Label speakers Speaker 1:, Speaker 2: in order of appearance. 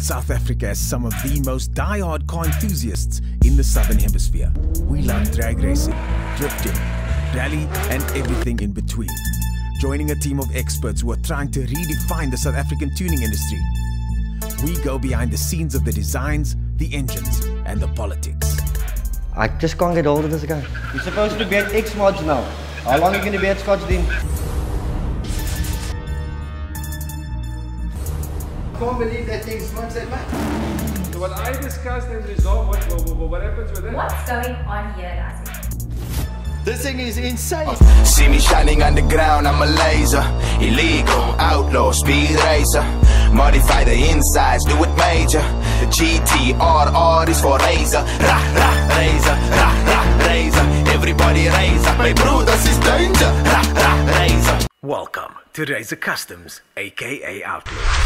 Speaker 1: South Africa has some of the most die-hard car enthusiasts in the Southern Hemisphere. We love drag racing, drifting, rally, and everything in between. Joining a team of experts who are trying to redefine the South African tuning industry. We go behind the scenes of the designs, the engines, and the politics.
Speaker 2: I just can't get hold of this guy.
Speaker 3: You're supposed to be at X mods now. How long are you going to be at Scottsdene? I can't believe that thing smokes that much.
Speaker 4: So what I discussed and resolved, what, what, what happens with it?
Speaker 5: What's going on here, Razzie?
Speaker 3: This thing is insane.
Speaker 6: See me shining underground, I'm a laser. Illegal, outlaw, speed racer. Modify the insides, do it major. The GTRR is for razor. Rah, rah, razor, rah, rah, razor. Everybody razor. My brothers is danger. Rah, rah, razor.
Speaker 1: Welcome to Razor Customs, aka Outlaws.